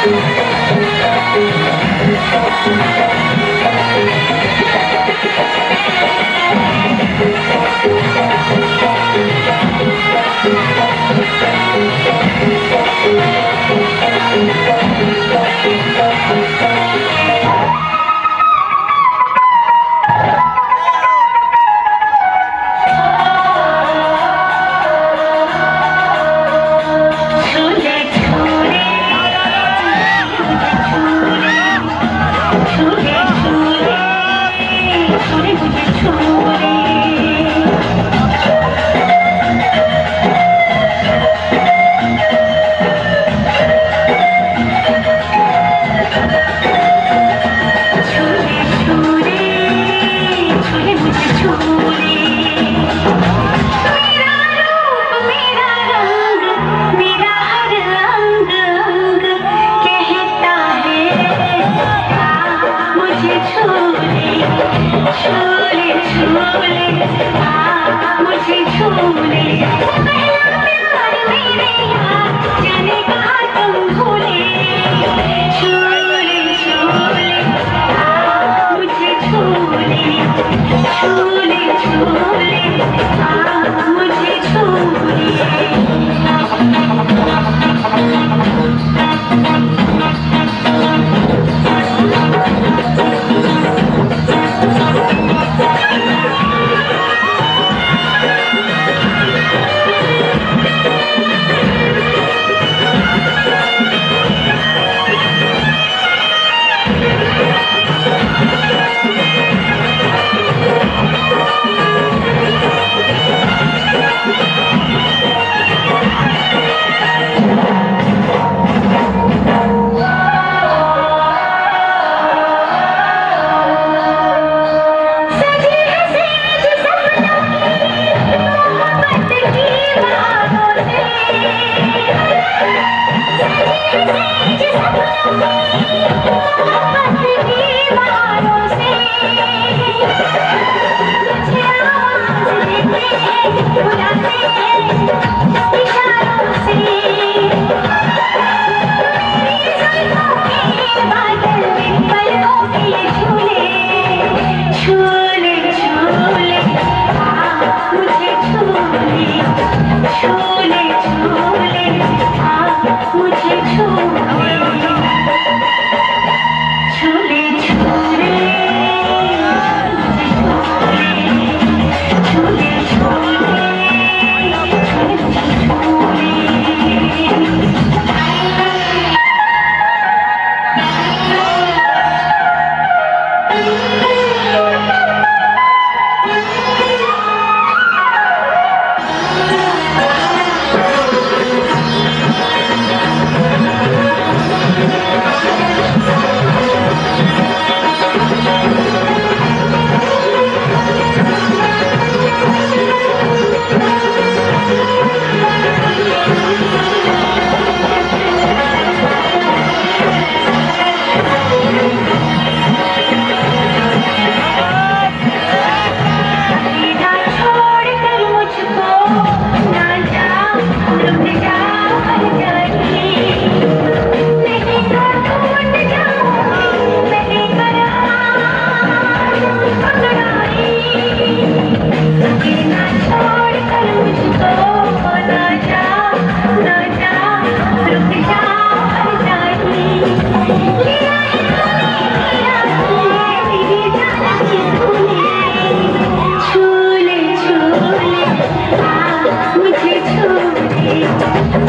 Thank you. Thank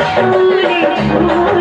Thank you.